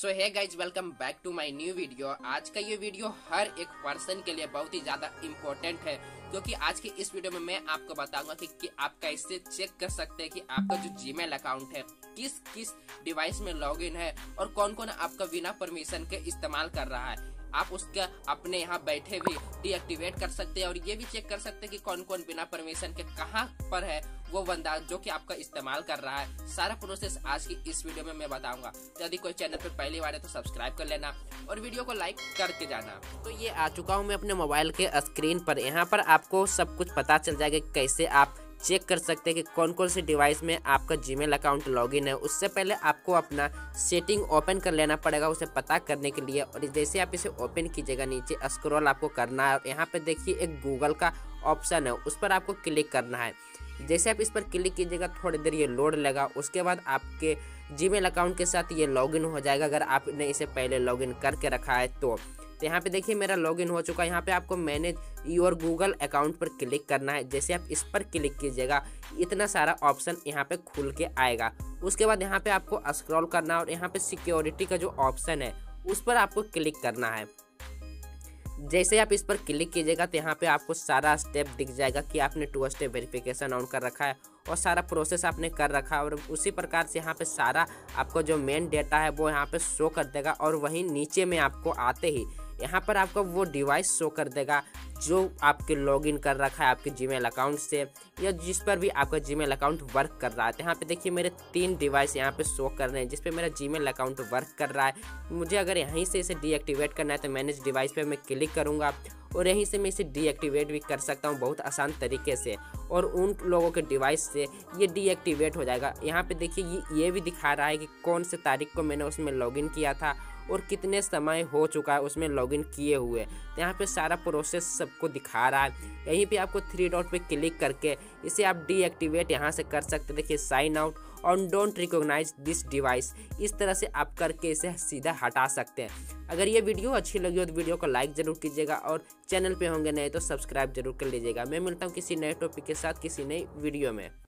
सो है guys welcome back to my new video आज का ये वीडियो हर एक पर्सन के लिए बहुत ही ज़्यादा इम्पोर्टेंट है क्योंकि आज के इस वीडियो में मैं आपको बताऊँगा कि, कि आप कैसे चेक कर सकते हैं कि आपका जो जीमेल अकाउंट है किस किस डिवाइस में लॉगिन है और कौन कौन आपका बिना परमिशन के इस्तेमाल कर रहा है। आप उसका अपने यहाँ बैठे भी डीएक्टिवेट कर सकते हैं और ये भी चेक कर सकते हैं कि कौन कौन बिना परमिशन के कहाँ पर है वो बंदा जो कि आपका इस्तेमाल कर रहा है। सारा प्रोसेस आज की इस वीडियो में मैं बताऊँगा। तो यदि कोई चैनल पर पहली बार है तो सब्सक्राइब कर लेना और वीडियो को लाइक करके जाना। तो ये आ चुका हूँ मैं अपने मोबाइल के स्क्रीन पर। यहाँ पर आपको सब कुछ पता चल जाएगा कैसे आप चेक कर सकते हैं कि कौन कौन से डिवाइस में आपका जीमेल अकाउंट लॉगिन है। उससे पहले आपको अपना सेटिंग ओपन कर लेना पड़ेगा उसे पता करने के लिए और जैसे आप इसे ओपन कीजिएगा नीचे स्क्रॉल आपको करना है। और यहाँ पर देखिए एक गूगल का ऑप्शन है, उस पर आपको क्लिक करना है। जैसे आप इस पर क्लिक कीजिएगा, थोड़ी देर ये लोड लगा, उसके बाद आपके जीमेल अकाउंट के साथ ये लॉगिन हो जाएगा। अगर आपने इसे पहले लॉगिन करके रखा है तो तो यहाँ पे देखिए मेरा लॉगिन हो चुका है। यहाँ पे आपको मैनेज योर गूगल अकाउंट पर क्लिक करना है। जैसे आप इस पर क्लिक कीजिएगा, इतना सारा ऑप्शन यहाँ पे खुल के आएगा। उसके बाद यहाँ पे आपको स्क्रॉल करना है और यहाँ पे सिक्योरिटी का जो ऑप्शन है, उस पर आपको क्लिक करना है। जैसे आप इस पर क्लिक कीजिएगा तो यहाँ पे आपको सारा स्टेप दिख जाएगा कि आपने टू स्टेप वेरिफिकेशन ऑन कर रखा है और सारा प्रोसेस आपने कर रखा है और उसी प्रकार से यहाँ पे सारा आपको जो मेन डेटा है, वो यहाँ पे शो कर देगा और वहीं नीचे में आपको आते ही यहाँ पर आपको वो डिवाइस शो कर देगा, जो आपके लॉगिन कर रखा है आपके जीमेल अकाउंट से, या जिस पर भी आपका जीमेल अकाउंट वर्क कर रहा है। तो यहाँ पे देखिए मेरे तीन डिवाइस यहाँ पे शो कर रहे हैं, जिस पे मेरा जीमेल अकाउंट वर्क कर रहा है। मुझे अगर यहीं से इसे डीएक्टिवेट करना है तो मैनेज डिवाइस पे मैं क्लिक करूँगा, और यहीं से मैं इसे डीएक्टिवेट भी कर सकता हूँ बहुत आसान तरीके से, और उन लोगों के डिवाइस से ये डीएक्टिवेट हो जाएगा। यहाँ पे देखिए ये ये भी दिखा रहा है कि कौन से तारीख को मैंने उसमें लॉगिन किया था और कितने समय हो चुका है उसमें लॉगिन किए हुए। तो यहाँ पे सारा प्रोसेस सबको दिखा रहा है। यहीं पे आपको थ्री डॉट पे क्लिक करके इसे आप डीएक्टिवेट यहाँ से कर सकते देखिए साइन आउट और डोंट रिकोगनाइज दिस डिवाइस इस तरह से आप करके इसे सीधा हटा सकते हैं। अगर ये वीडियो अच्छी लगी हो तो वीडियो को लाइक ज़रूर कीजिएगा और चैनल पे होंगे नए तो सब्सक्राइब ज़रूर कर लीजिएगा। मैं मिलता हूँ किसी नए टॉपिक के साथ, किसी नई वीडियो में।